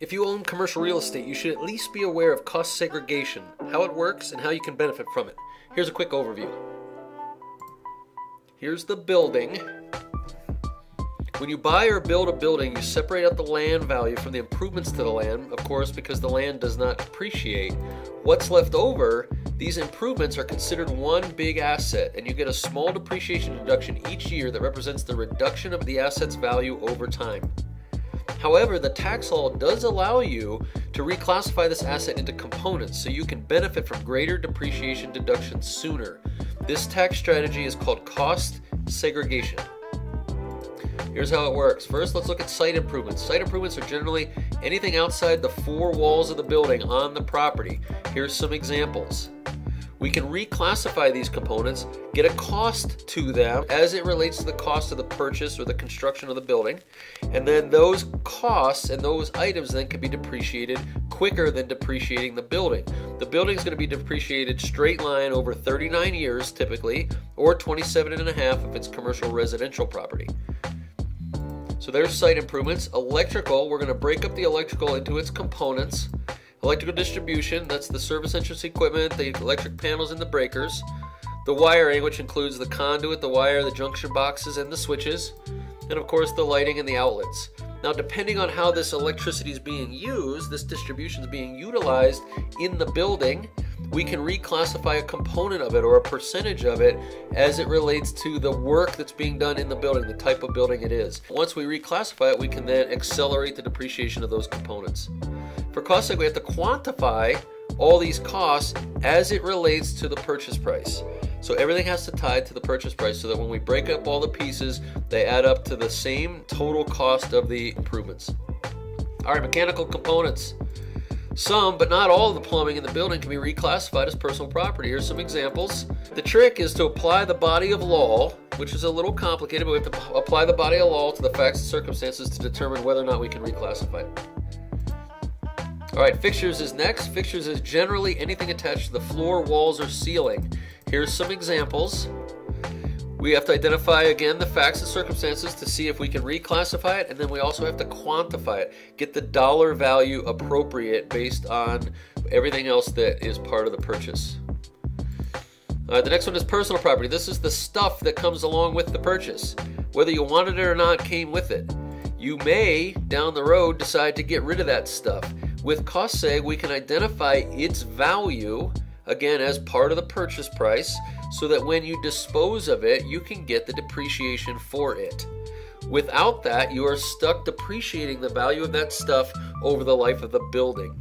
If you own commercial real estate, you should at least be aware of cost segregation, how it works, and how you can benefit from it. Here's a quick overview. Here's the building. When you buy or build a building, you separate out the land value from the improvements to the land, of course, because the land does not depreciate. What's left over, these improvements are considered one big asset, and you get a small depreciation deduction each year that represents the reduction of the asset's value over time. However, the tax law does allow you to reclassify this asset into components so you can benefit from greater depreciation deductions sooner. This tax strategy is called cost segregation. Here's how it works. First, let's look at site improvements. Site improvements are generally anything outside the four walls of the building on the property. Here's some examples we can reclassify these components, get a cost to them as it relates to the cost of the purchase or the construction of the building, and then those costs and those items then can be depreciated quicker than depreciating the building. The building is going to be depreciated straight line over 39 years typically, or 27 and a half if it's commercial residential property. So there's site improvements. Electrical, we're going to break up the electrical into its components. Electrical distribution, that's the service entrance equipment, the electric panels and the breakers. The wiring, which includes the conduit, the wire, the junction boxes, and the switches. And of course the lighting and the outlets. Now depending on how this electricity is being used, this distribution is being utilized in the building, we can reclassify a component of it or a percentage of it as it relates to the work that's being done in the building, the type of building it is. Once we reclassify it, we can then accelerate the depreciation of those components. For cost we have to quantify all these costs as it relates to the purchase price. So everything has to tie to the purchase price so that when we break up all the pieces, they add up to the same total cost of the improvements. All right, mechanical components. Some, but not all of the plumbing in the building can be reclassified as personal property. Here's some examples. The trick is to apply the body of law, which is a little complicated, but we have to apply the body of law to the facts and circumstances to determine whether or not we can reclassify it. All right, fixtures is next. Fixtures is generally anything attached to the floor, walls, or ceiling. Here's some examples. We have to identify again the facts and circumstances to see if we can reclassify it, and then we also have to quantify it, get the dollar value appropriate based on everything else that is part of the purchase. Uh, the next one is personal property. This is the stuff that comes along with the purchase. Whether you wanted it or not came with it. You may, down the road, decide to get rid of that stuff. With cost seg, we can identify its value, again, as part of the purchase price, so that when you dispose of it, you can get the depreciation for it. Without that, you are stuck depreciating the value of that stuff over the life of the building.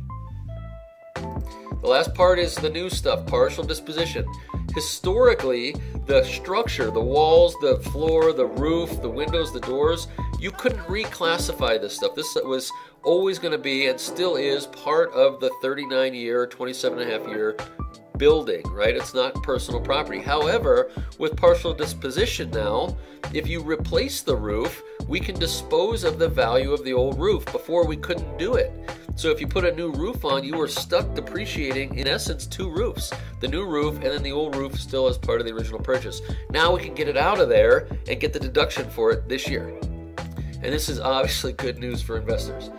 The last part is the new stuff, partial disposition. Historically, the structure, the walls, the floor, the roof, the windows, the doors, you couldn't reclassify this stuff. This was always going to be and still is part of the 39 year, 27 and a half year building, right? It's not personal property. However, with partial disposition now, if you replace the roof, we can dispose of the value of the old roof. Before we couldn't do it. So if you put a new roof on, you are stuck depreciating, in essence, two roofs. The new roof and then the old roof still as part of the original purchase. Now we can get it out of there and get the deduction for it this year. And this is obviously good news for investors.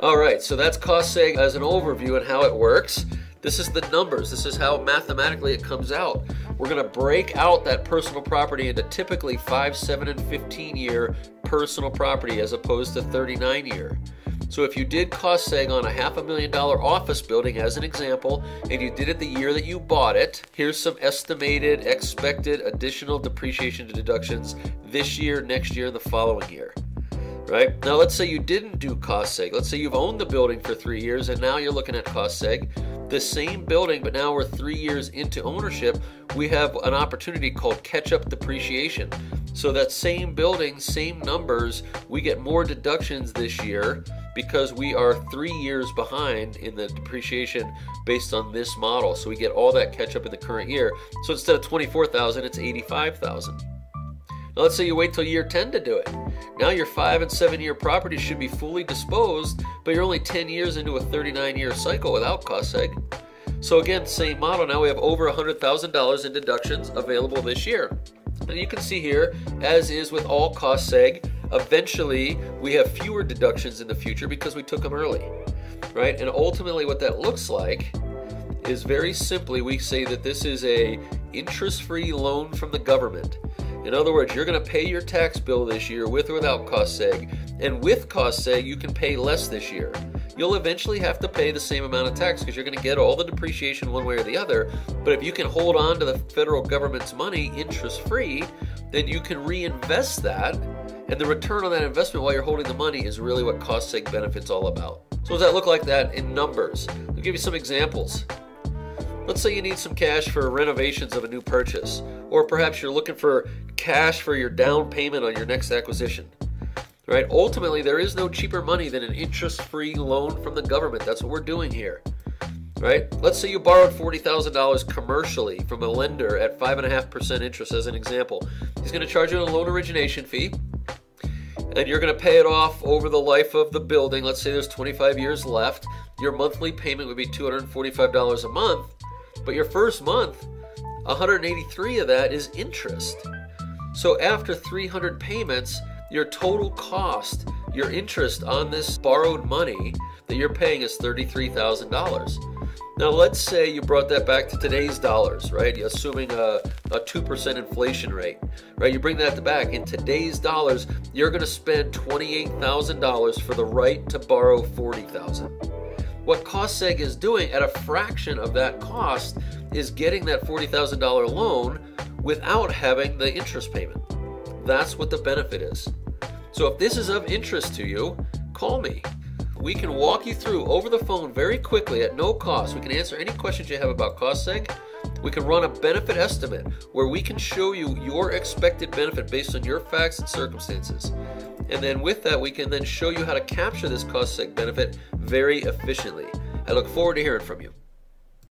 All right, so that's cost seg as an overview and how it works. This is the numbers. This is how mathematically it comes out. We're going to break out that personal property into typically 5, 7, and 15 year personal property as opposed to 39 year. So if you did cost seg on a half a million dollar office building as an example, and you did it the year that you bought it, here's some estimated expected additional depreciation deductions this year, next year, and the following year. Right? Now let's say you didn't do cost seg. Let's say you've owned the building for three years and now you're looking at cost seg. The same building, but now we're three years into ownership, we have an opportunity called catch up depreciation. So that same building, same numbers, we get more deductions this year because we are three years behind in the depreciation based on this model. So we get all that catch up in the current year. So instead of 24,000, it's 85,000. Now let's say you wait till year 10 to do it. Now your five and seven year property should be fully disposed, but you're only 10 years into a 39 year cycle without cost seg. So again, same model. Now we have over $100,000 in deductions available this year. And you can see here, as is with all cost seg, Eventually, we have fewer deductions in the future because we took them early, right? And ultimately, what that looks like is very simply we say that this is a interest-free loan from the government. In other words, you're going to pay your tax bill this year with or without cost seg, and with cost seg, you can pay less this year. You'll eventually have to pay the same amount of tax because you're going to get all the depreciation one way or the other. But if you can hold on to the federal government's money interest free, then you can reinvest that. And the return on that investment while you're holding the money is really what cost seg benefits all about. So, does that look like that in numbers? I'll give you some examples. Let's say you need some cash for renovations of a new purchase, or perhaps you're looking for cash for your down payment on your next acquisition. Right? Ultimately, there is no cheaper money than an interest-free loan from the government. That's what we're doing here. Right? Let's say you borrowed $40,000 commercially from a lender at 5.5% interest as an example. He's going to charge you a loan origination fee, and you're going to pay it off over the life of the building. Let's say there's 25 years left. Your monthly payment would be $245 a month but your first month, 183 of that is interest. So after 300 payments, your total cost, your interest on this borrowed money that you're paying is $33,000. Now, let's say you brought that back to today's dollars, right? Assuming a, a 2% inflation rate, right? You bring that back in today's dollars, you're going to spend $28,000 for the right to borrow 40,000. what CostSeg is doing at a fraction of that cost is getting that $40,000 loan without having the interest payment. That's what the benefit is. So if this is of interest to you, call me. We can walk you through over the phone very quickly at no cost. We can answer any questions you have about CostSeg. We can run a benefit estimate where we can show you your expected benefit based on your facts and circumstances. And then with that, we can then show you how to capture this cost seg benefit very efficiently. I look forward to hearing from you.